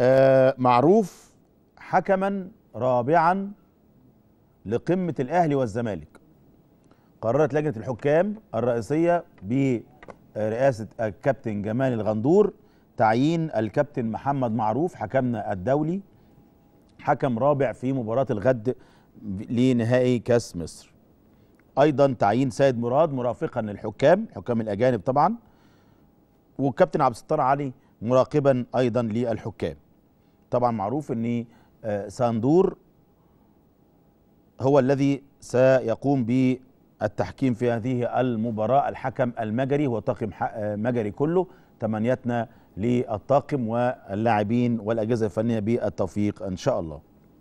آه معروف حكما رابعا لقمة الأهلي والزمالك. قررت لجنة الحكام الرئيسية برئاسة الكابتن جمال الغندور تعيين الكابتن محمد معروف حكمنا الدولي. حكم رابع في مباراة الغد لنهائي كاس مصر. أيضا تعيين سيد مراد مرافقا للحكام حكام الأجانب طبعا. والكابتن عبد الستار علي مراقبا أيضا للحكام. طبعا معروف ان آه، ساندور هو الذي سيقوم بالتحكيم في هذه المباراة. الحكم المجري هو طاقم آه، مجري كله تمنياتنا للطاقم واللاعبين والأجهزة الفنية بالتوفيق إن شاء الله.